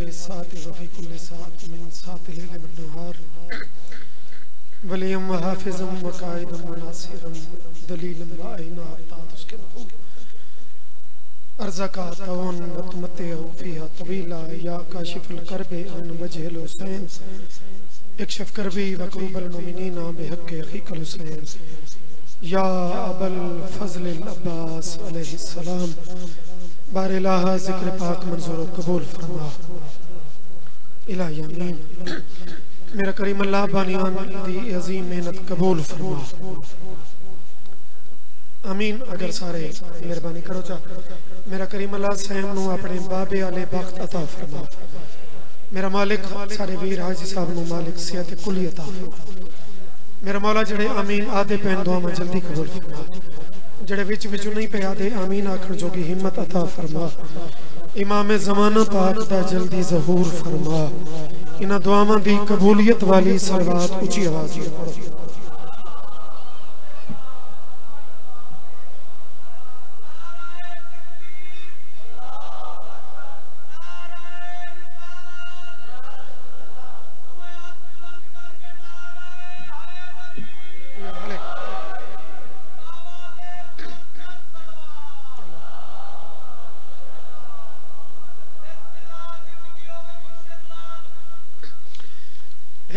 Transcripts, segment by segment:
هذه الساعة وفي كل ساعة من ساعة الليل والنهار وليا وحافظا وقائدا وناصرا دليلا وعينا تسكنه أرزقا طوان وتمتع فيها طويلا يا كاشف الكرب عن وجه الحسين اكشف كربي وكروب المؤمنين بحق أخيك الحسين یا ابا الفضل العباس علیہ السلام بار الہ ذکر پاک منظور و قبول فرما۔ الہی امین۔ میرا کریم اللہ بانیان دی عظیم محنت قبول فرما۔ امین۔ اگر سارے مہربانی کرو چا میرا کریم اللہ سیم نو اپنے باب علی بخت عطا فرما۔ میرا مالک سارے ویر حاجی صاحب نو مالک صحت کلی عطا فرما۔ میرا مولا جڑے آمین آدھے پہن دعا میں جلدی قبول فرما۔ جڑے وچ وچو نہیں پیا دے آمین آکھن جو کی ہمت عطا فرما۔ امام زمانہ پاک دا جلدی ظہور فرما۔ انہاں دعاواں دی قبولیت والی سروات اونچی آواز وچ پڑھو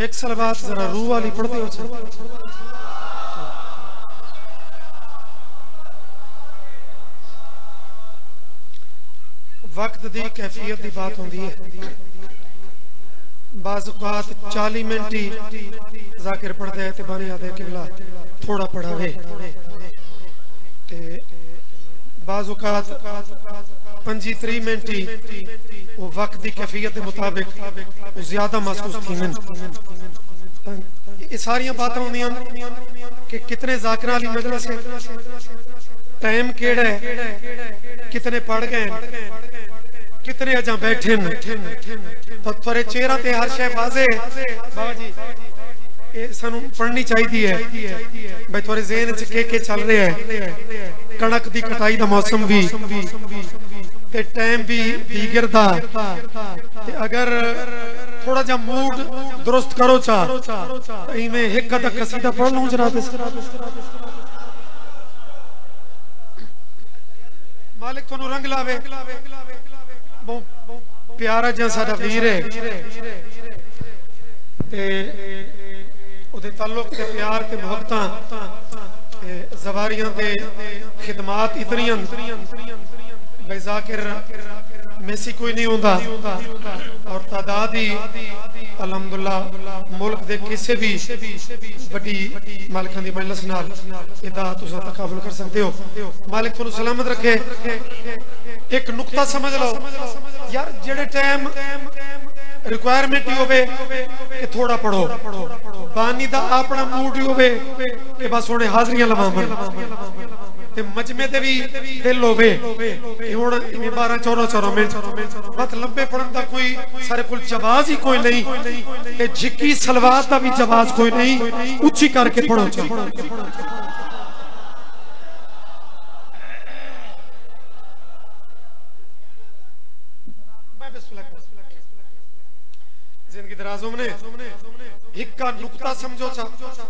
ایک سلوات ذرا روح والی پڑھتے ہو چھے وقت دی کیفیت دی بات ہوں دی ہے۔ بعض اوقات چالی منٹی ذاکر پڑھتے ہیں تبانی آدھے قبلہ تھوڑا پڑھا ہے بعض اوقات پنجی تری منٹی وہ وقت دی کیفیت مطابق وہ زیادہ محسوس تھی من یہ ساریاں باتیں ہوندیاں کہ کتنے ذاکرہ علی مجلس ہے ٹائم کیڑا ہے؟ کتنے پڑھ گئے کتنے اجاں بیٹھے تو تھوڑے چہرہ تے ہر شے واضح بابا جی یہ سانو پڑھنی چاہی دی ہے۔ بھئی تھوڑے ذہن چکے کے چل رہے ہیں۔ کڑک دی کٹائی دا موسم بھی۔ تے ٹائم بھی دیگر دا تے اگر تھوڑا جا موڈ درست کرو چاہ ای میں ایک قدر قصیدہ پڑھ لوں جناب۔ مالک تو نو رنگ لاوے۔ پیارا جن سارا ویر ہے۔ تے او تعلق تے پیار تے محبتاں زواریاں تے خدمات اتنیاں بے ذاکر میسی کوئی نہیں ہوندہ اور تعدادی الحمدللہ ملک دے کسے بھی بڑی مالکان دی مجلس نال ادا تسا تقابل کر سکتے ہو مالک تو سلامت رکھے ایک نکتہ سمجھ لو یار جڑے ٹائم ریکوائرمنٹ ہی ہوئے کہ تھوڑا پڑھو بانی دا اپنا موڈ ہی ہوئے کہ بس ہونے حاضریاں لمامن تے مجمع دے بھی دل ہوے کہ ہن 12 14 14 منٹ بس لمبے پڑھن دا کوئی سارے کول جواز ہی کوئی نہیں تے جھکی سلوات دا بھی جواز کوئی نہیں اونچی کر کے پڑھو چاہیے زندگی درازوں نے ایک کا نکتہ سمجھو چاہ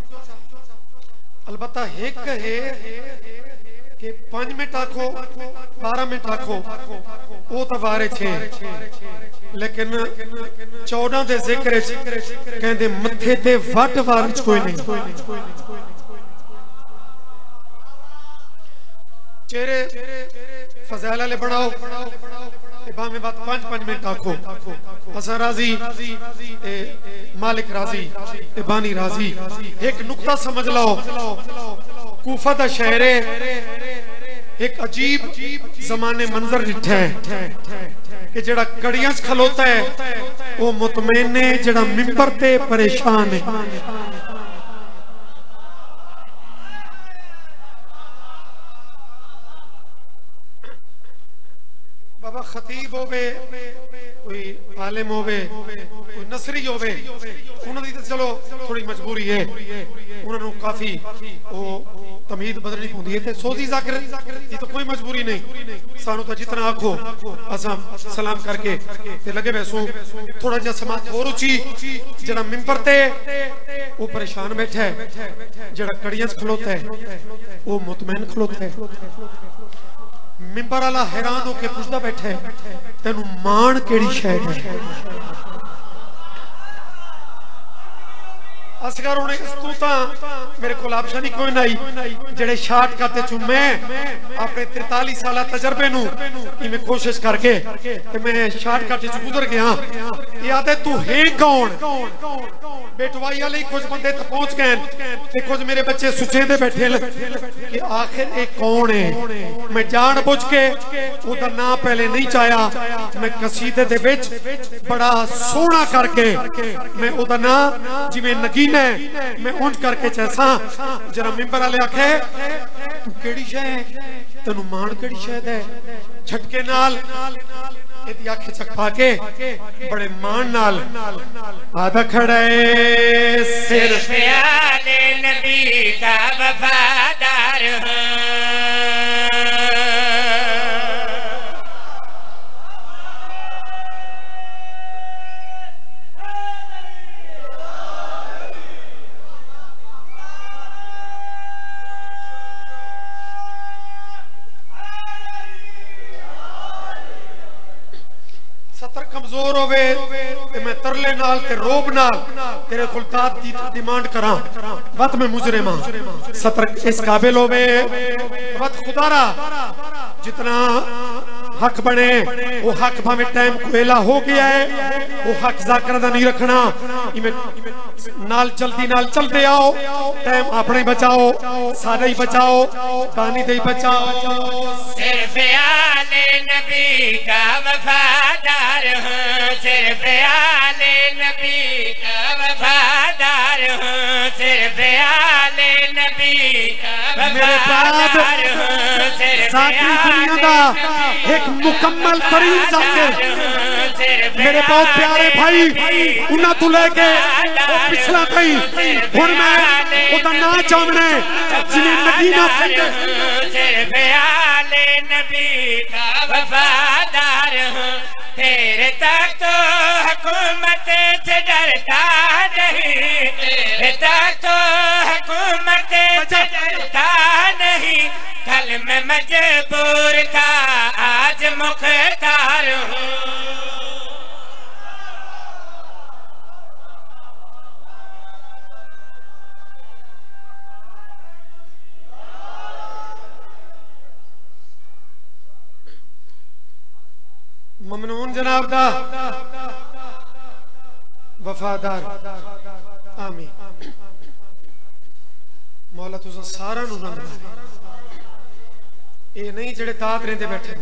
البتہ ایک ہے کہ پانچ میں آکھو بارہ میں آکھو او تبارے چھے لیکن چودہ دے ذکر کہیں دے متھے تے وٹ وارچ کوئی نہیں۔ چہرے فضائلہ لے بڑھاؤ ابا میں بات پانچ پانچ منٹ آکھو حسن راضی مالک راضی ابانی راضی۔ ایک نکتہ سمجھ لاؤ۔ کوفہ دا شہر ایک عجیب زمانے منظر ڈٹھا ہے کہ جڑا کڑیاں کھلوتا ہے، وہ مطمئن ہے، جڑا ممبر تے پریشان ہے۔ خطیب ہوئے کوئی عالم ہوئے کوئی نصری ہوئے انہوں نے چلو تھوڑی مجبوری ہے، انہوں نے کافی وہ تمہید بدلنی پوندی ہے تے سوزی ذاکر، یہ تو کوئی مجبوری نہیں۔ سانو تا جتنا آکھو، اساں سلام کر کے تے لگے بیسو تھوڑا جا سماعت اور اچھی جڑا ممبر تے وہ پریشان بیٹھا ہے، جڑا کڑیاں کھلوتا ہے، وہ مطمئن کھلوتا ہے۔ ممبر والا حیران ہو کے پوچھتا بیٹھا ہے تینو مان کیڑی شہر ہے اسگر ہونے اس تو میرے کو آپشن ہی کوئی نہیں۔ جڑے شارٹ کرتے چھو میں اپنے ترتالی سالہ تجربے نو یہ میں کوشش کر کے کہ میں شارٹ کرتے چھو گزر گیا۔ یہ آتے تو ہے کون؟ بیٹوائی علی کچھ بندے تو پہنچ گئے کہ کچھ میرے بچے سچے دے بیٹھے کہ آخر ایک کون ہے؟ میں جان بجھ کے وہ دا نا پہلے نہیں چاہیا۔ میں قصیدے دے بچ بڑا سونا کر کے میں وہ دا نا جی میں نگین یقین ہے میں اونچ کر کے چیسا جرا ممبر آلے آکھے، تو کیڑی شہ ہے؟ تنو مان کیڑی شہ ہے چھٹکے نال ایتی آنکھیں چک پا کے بڑے مان نال آدھا کھڑے صرف آل نبی کا وفادار ہوں نال تے روب نال تیرے خلطات دی ڈیمانڈ کراں۔ وقت میں مجرم ہاں ستر اس قابل ہوئے وقت خدا را، جتنا حق بنے وہ حق بھامے ٹائم کوئلہ ہو گیا ہے وہ حق ذاکر دا نہیں رکھنا۔ نال جلدی نال چل دے آؤ ٹائم اپنے بچاؤ سارے ہی بچاؤ بانی دے بچاؤ۔ صرف آل نبی کا وفادار ہوں صرف آل نبی کا وفادار ہوں صرف آل نبی کا وفادار ہوں صرف ساتھی دنیا دا ایک مکمل ترین ذاکر میرے بہت پیارے بھائی، انہاں تو لے کے وہ پچھلا کئی ہن میں وہ دا نا چاہنے جنہیں مدینہ پھنڈے صرف آل نبی کا وفادار ہوں تیرے تک تو حکومت سے ڈرتا نہیں، تیرے تک تو میں مجبور تھا، آج مختار ہوں۔ ممنون جناب دا۔ وفادار۔ آمین۔ مولا تو سارا نو رنگ اے نہیں جڑے تات رہندے بیٹھے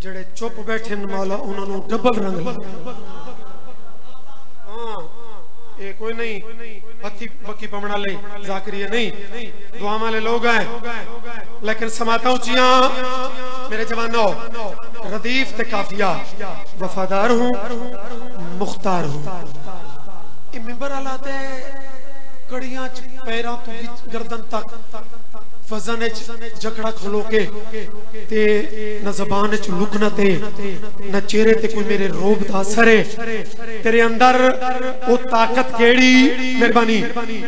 جڑے چپ بیٹھے مولا انہوں نے ڈبل رنگ ہاں اے کوئی نہیں ہتھی بکی پمڑا لے ذاکریہ نہیں دعا والے لوگ ہیں لیکن سماتا ہوں چیاں میرے جوانوں ردیف تے کافیہ وفادار ہوں مختار ہوں یہ ممبر آلاتے کڑیاں پیران تو گردن تک فضان جکڑا کھلو کے تے نہ زبان چ لکنا تے نہ چہرے تے کوئی میرے روب دا سرے تیرے اندر او طاقت کیڑی مہربانی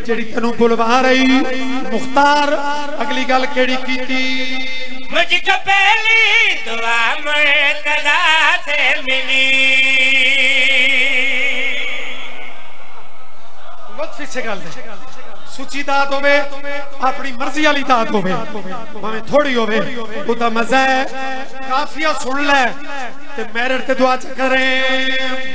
جیڑی تنو بلوا رہی۔ مختار اگلی گل کیڑی کیتی؟ مجھ کو پہلی دعا مرتضی سے ملی۔ وقت سے گل دے سچی دات ہوئے اپنی مرضی علی دات ہوئے ہمیں تھوڑی ہوئے وہ دا مزہ ہے کافیہ سن لے تے میرر تے دعا چکریں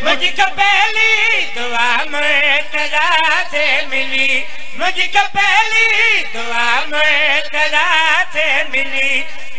مجھ کو پہلی دعا مرتضا سے ملی مجھ کو پہلی دعا مرتضا سے ملی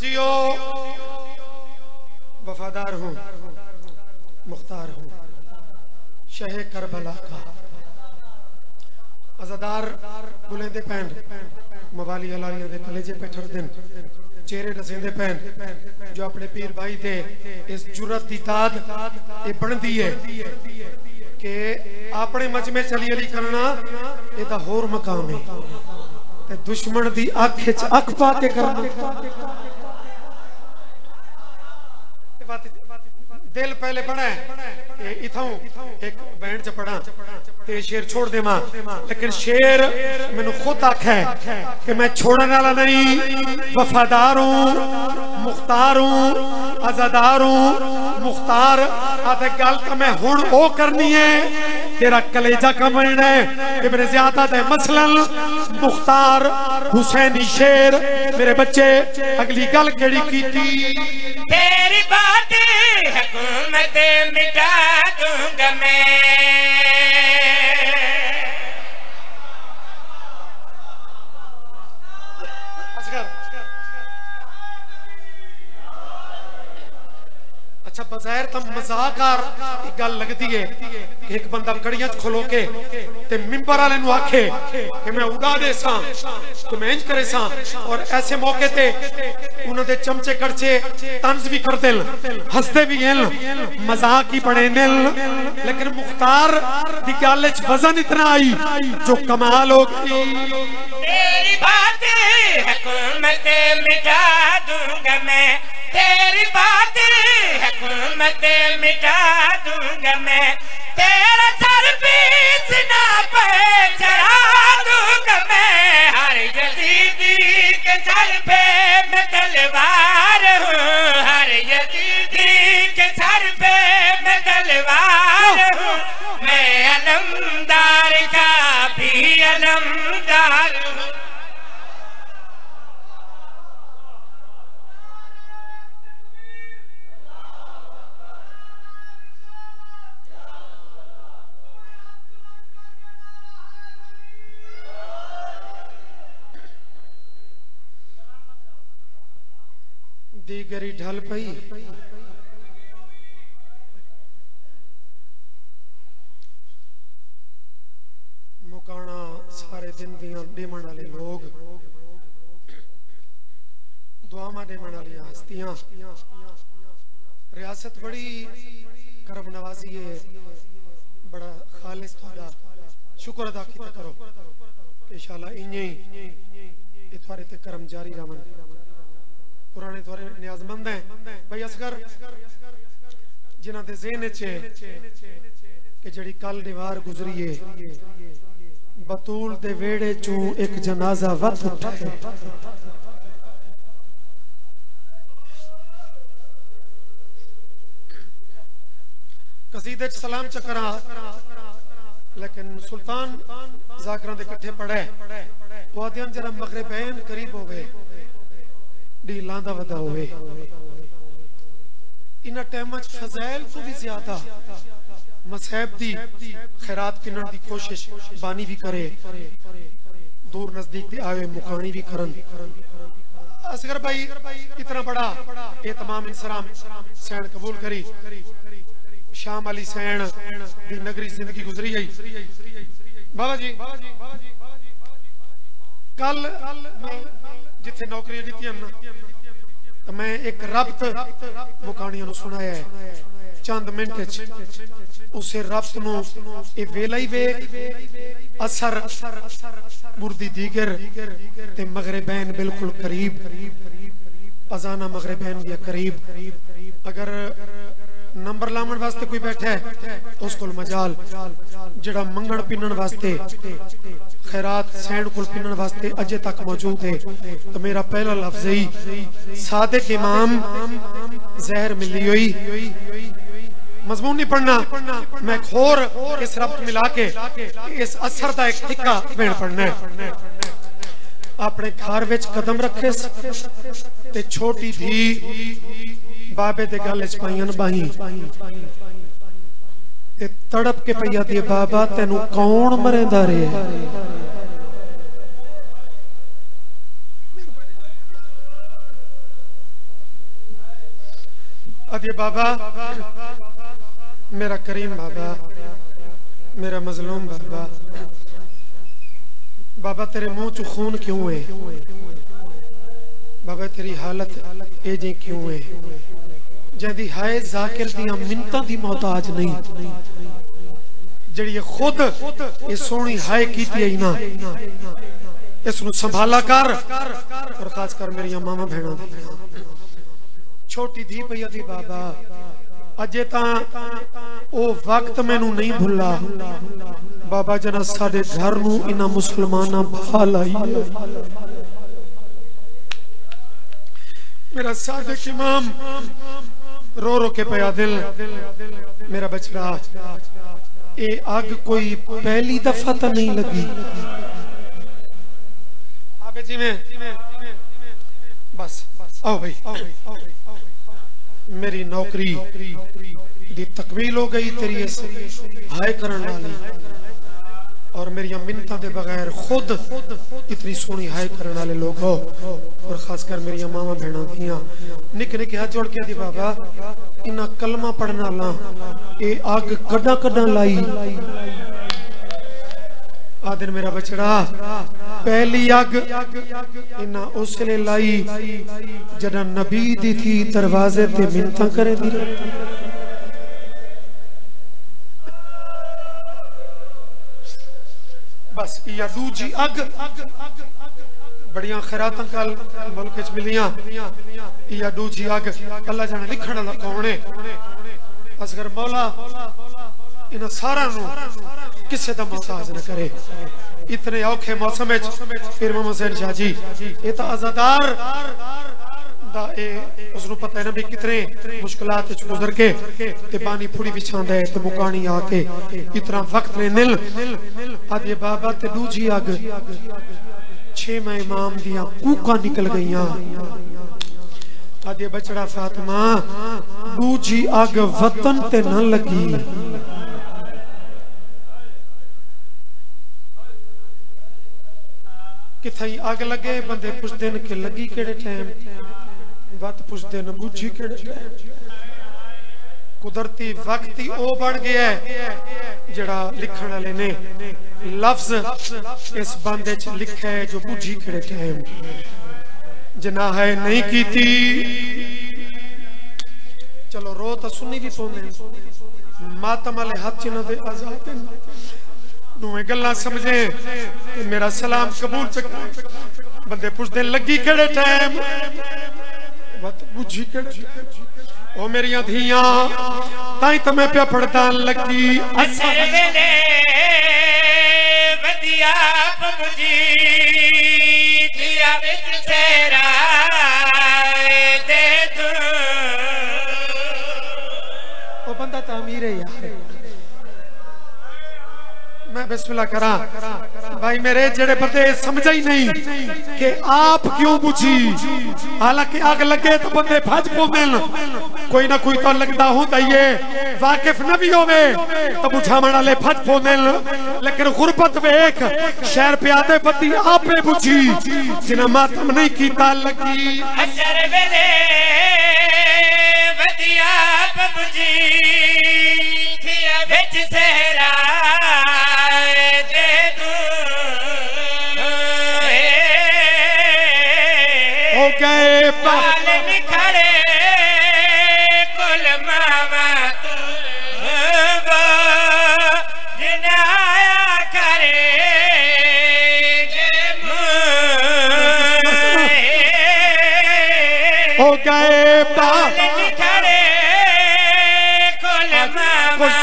تو وفادار ہوں مختار ہوں شہ کربلا کا۔ ازادار بلندے پین۔ موالی علاریاں دے کلیجے پیٹھر دن۔ چہرے رسیندے پین۔ جو اپنے پیر بھائی دے اس جرت دی تاد یہ بڑھ دیئے کہ اپنے مجمع چلی علی کرنا یہ تا ہور مقام ہے۔ دشمن دی اکھ وچ اکھ پا کے کرنا۔ دل پہلے پڑھا ہے کہ اتھاؤں ایک بینڈ چ پڑھا تے شیر چھوڑ دے ماں لیکن شیر میں نے خود آکھ ہے کہ میں چھوڑنے والا نہیں، وفادار ہوں، مختار ہوں ازادار ہوں، مختار۔ آتے گل کا میں ہون او کرنی ہے، تیرا کلیجہ کا مرنا ہے، ابن زیادہ دے مثلا۔ مختار، حسینی شیر، میرے بچے، اگلی گل کیڑی کی تھی تیری بات حکومت مٹا دوں گا میں تم مزاقار ایک گل لگ دیئے کہ ایک بندہ کڑیاں کھلو کے تے ممبر آلے نو آکھے کہ میں اڑا دے ساں کہ میں انج کرے ساں۔ اور ایسے موقع تے انہوں دے چمچے کڑچے تنز بھی کر دل ہستے بھی ہیں مزاق ہی پڑے نل لیکن مختار دی گالچ وزن اتنا آئی جو کمال ہو گئی۔ تیری بات حکومت مٹا دوں گا میں۔ تیری بات حکومت مٹا دوں گا میں۔ تیرا سر بیچ نہ پہ چڑھا دوں گا میں۔ ہر یزیدی کے سر پہ دیگری ڈھل پئی۔ مکانا سارے دن دیاں ڈیمن والے لوگ دعا ماں ڈیمن والی ہستیاں ریاست بڑی کرم نوازی ہے۔ بڑا خالص تھوڑا شکر ادا کیتا کرو۔ انشاءاللہ انہیں اتوارے تے کرم جاری رامن پرانے تھوڑے نیازمند ہیں۔ بھائی اسگر جنہ دے ذہن چھے کہ جڑی کل دیوار گزری ہے، بطول دے ویڑے چوں ایک جنازہ وقت اٹھائے قصیدے چ سلام چکرا، لیکن سلطان زاکران دے کٹھے پڑھے۔ وہ آدھیان جرہ مغربین قریب ہو گئے ڈی لاندہ ودا ہوئے۔ انہ ٹیمچ فضائل تو بھی زیادہ۔ مسحب دی خیرات کنن دی کوشش بانی بھی کرے۔ دور نزدیک دی آئے مکانی بھی کرن۔ اسگر بھائی، اتنا بڑا اعتمام انسرام سین قبول کری۔ شام علی سین دی نگری زندگی گزری گئی بابا جی کل میں جتھے نوکری دیتی ہیں میں ایک ربط مکانیاں نو سنایا ہے چند منٹ اسے ربط نو اے ویلا ہی ویک اثر بردی دیگر تے مغربین بالکل قریب ازانہ مغربین یا قریب اگر نمبر لامن واسطے کوئی بیٹھا ہے، اس کو مجال، جڑا منگڑ پینن واسطے، خیرات سینڈ کل پینن واسطے اجے تک موجود ہے۔ تو میرا پہلا لفظ ہی صادق امام، زہر ملی ہوئی۔ مضمون نہیں پڑھنا، میں کھور اس ربط ملا کے اس اثر دا ایک ٹکا بین پڑھنا ہے۔ اپنے گھر وچ قدم رکھے، تے چھوٹی بھی بابے دے گل اس پائیاں تے تڑپ کے پہیا دیے بابا تینو کون مریں دارے ہیں ادھے بابا میرا کریم بابا میرا مظلوم بابا بابا تیرے منہ چو خون کیوں ہے بابا تیری حالت اے جی کیوں ہے جہدی ہائے ذاکر دیا منتہ دی محتاج نہیں۔ جڑی یہ خود یہ سونی ہائے کیتی ہے نا اس نو سنبھالا کر اور خاص کر میری ماما بہنا دی چھوٹی دی پئی دی بابا۔ اجے تاں او وقت میں نو نہیں بھلا بابا جنا ساڑے گھر نو انہ مسلمانہ بھال آئی۔ ہے میرا صادق امام رو رو کے پیا دل، میرا بچڑا اے آگ کوئی پہلی دفعہ تا نہیں لگی۔ آبے جی میں، بس آو بھئی میری نوکری دی تکمیل ہو گئی، تیری اس ہائے کرن والی۔ اور میری منتہ دے بغیر خود اتنی سونی ہائے کرن والے لوگ ہو۔ اور خاص کر میری ماما بہنا دیاں نک نک ہاتھ جوڑ کے دی بابا انہا کلمہ پڑھنا لا اے آگ کڈا کڈا لائی۔ آدن میرا بچڑا، پہلی آگ انہا اس لیے لائی جڑا نبی دی تھی دروازے تے منتہ کرے دی۔ بس یا اگ۔ بڑیاں خیراتاں کل ملکچ ملیاں۔ یا دو جی اگ۔ اللہ جانے لکھنا لکھونے اصغر مولا انہا سارا نو کسے دا محتاج نہ کرے۔ اتنے اوکھے موسم پھر محمد حسین شاہ جی یہ تا ازادار دا اے اس نو پتہ ہے نا بھی کتنے مشکلات اچھ گزر کے تے بانی پھوڑی بچھان دے تے مکانی آکے اتنا وقت نے نل آدھ یہ بابا تے دو جی آگ چھے میں امام دیا کوکا نکل گئیاں۔ یہ بچڑا فاطمہ دو جی آگ وطن تے نہ لگی۔ کتھائی آگ لگے، بندے پوچھ دن کے لگی کیڑے ٹائم؟ جی وقت پوچھ دن بوجھی کیڑے ٹائم قدرتی وقتی او بڑھ گیا ہے، جڑا لکھن والے نے لفظ اس بندے چ لکھا ہے جو بوجھی کیڑے ٹائم جنا ہے نہیں کیتی۔ چلو، رو تو سنی بھی پوندے ماتم والے ہاتھ چنہ دے آزاد نوے گلہ سمجھیں کہ میرا سلام قبول چکا۔ بندے پوچھ دے لگی کڑے ٹائم؟ وقت بجھی کڑے ٹائم او میری دھیاں تائیں تمہیں پیا پڑھتا لگی اثر ویلے ودیا پبجی تھیا وچ سیرا دے دوں او بندہ تعمیر ہے یار میں بسم اللہ کرا۔ بھائی میرے جڑے بندے سمجھا ہی نہیں کہ آپ کیوں بجھی۔ حالانکہ آگ لگے تو بندے بھاج پو مل کوئی نہ کوئی تو لگتا ہوں دائیے واقف نہ بھی ہوئے تو بجھا منا لے بھاج پو مل لیکن غربت میں ایک شہر پہ آدھے بندی آپ پہ بجھی۔ جنہ ماتم نہیں کیتا، لگی۔ اثر ویلے ودیا پبجی تھیا وچ سہرا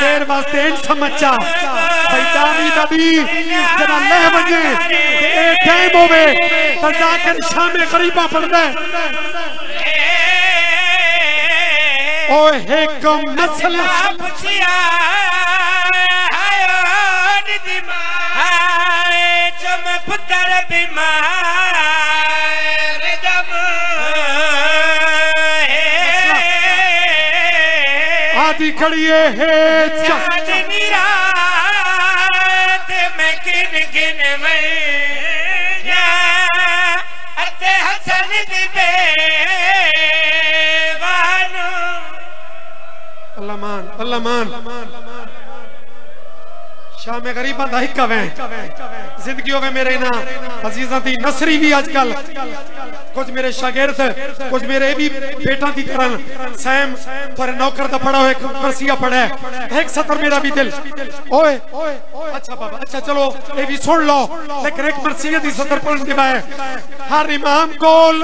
دیر واسطے ان سمجھا بھئی دامی دبی جنا لہ بجے اے ٹائم ہوئے تذاکر شام غریبہ پڑھ دے او ایک مسئلہ پچھیا حیان دیمائے چم پتر بیمار کھڑیے ہے چاندنی رات میں کن کن میں اتے حسن دی بے وانو اللہ مان اللہ مان۔ شام غریباں دا ہکا ویں زندگیوں میں میرے نا عزیزاں دی نصری بھی آج کل کچھ میرے شاگرد، کچھ میرے بھی بیٹا دی طرح سیم پر نوکر دا پڑھا ہوئے مرسیہ پڑھا ہے۔ ایک سطر میرا بھی دل۔ اوئے اچھا بابا اچھا چلو اے بھی سن لو۔ لیکن ایک مرسیہ دی سطر پڑھن دی بائے ہر امام کول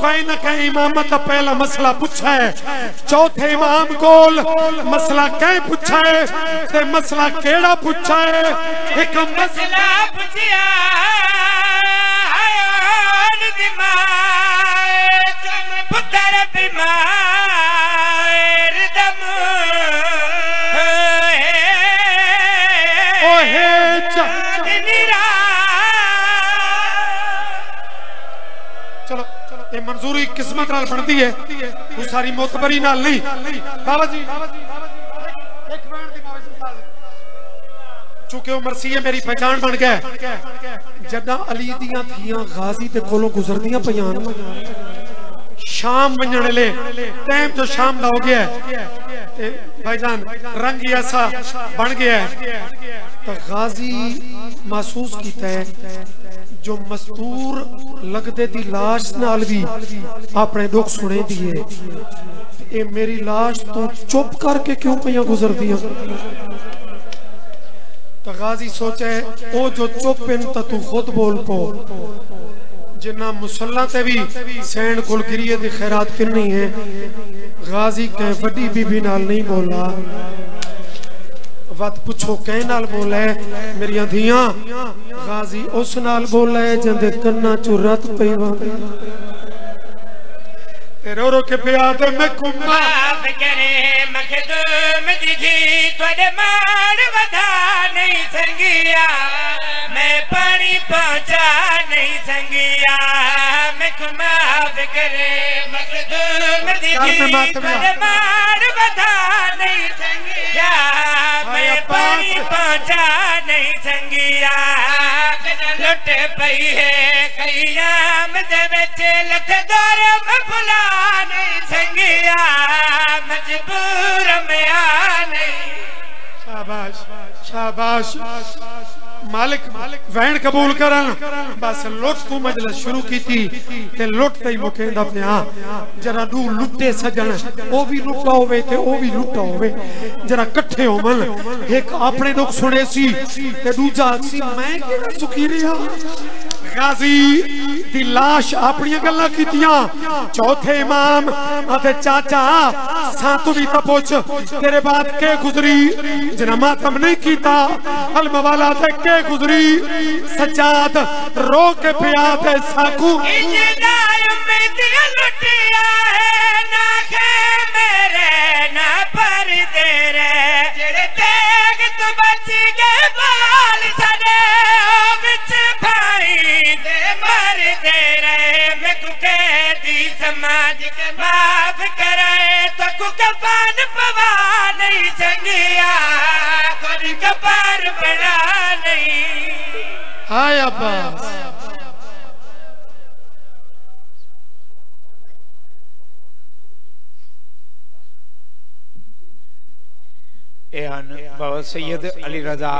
کوئی نہ کہیں امامت دا پہلا مسئلہ پوچھا ہے۔ چوتھے امام کول مسئلہ کہیں پوچھا ہے؟ تے مسئلہ کیڑا پوچھا ہے ایک مسئلہ دمائے چم پتر بیمار دم اوہے نیرا چلو یہ منظوری قسمت نال بنتی ہے۔ وہ ساری موتبری نال نہیں۔ بابا جی ایک منٹ دی بابا جی چونکہ وہ مرسیہ میری پہچان بن گئے۔ جدہ علی دیاں تھیاں غازی تے کولوں گزردیاں پیان شام بنجنے لے، ٹائم جو شام دا ہو گیا ہے۔ بھائی جان، رنگ ہی ایسا بن گیا ہے۔ تو غازی محسوس کیتا ہے، جو مستور لگتے دی لاش نال بھی اپنے دکھ سنے دیئے اے میری لاش تو چپ کر کے کیوں پیاں گزر دیا تو غازی سوچے، او جو چپ ان تا تو خود بول پو. جنہ مسلح تے بھی سینڈ کل گریے دی خیرات کرنی ہے، غازی کہیں وڈی بی بی نال نہیں بولا۔ وقت پچھو کہیں نال بولا ہے میری دھیاں؟ غازی اس نال بولا ہے جندے کنہ چورت پیوان رو رو معاف مخدوم مار نہیں سنگیا میں پانی پہنچا نہیں سنگیا معاف مخدوم مار نہیں سنگیا میں پانی پہنچا نہیں سنگیا لٹ پئی ہے قیام دے وچ لکھ دور میں بھلا مجبور میں آ شاباش شاباش مالک وین قبول کرن بس لوٹ تو مجلس شروع کی تھی تے لوٹ تے مکے دا پیا جرا دو لٹے سجن او بھی لٹا ہوئے تے او بھی لٹا ہوئے جرا کٹھے ہو من ایک اپنے دکھ سنے سی تے دوجا سی میں کیڑا سکھی رہا غازی، دی لاش اپنی گلاں کیتیاں۔ چوتھے امام اتے چاچا ساتو بھی تپوچ تیرے بعد کے گزری؟ جنہ ماتم نہیں کیتا الموالا تے کے گزری؟ سجاد، رو کے پیاد ساکو۔ اجدائی امیدیاں لٹیا ہے نہ سماج کے معاف کرے تو کو کفان پوا نہیں سنگیا کوئی کپار بنا نہیں۔ ہائے عباس اے ہن بابا سید علی رضا۔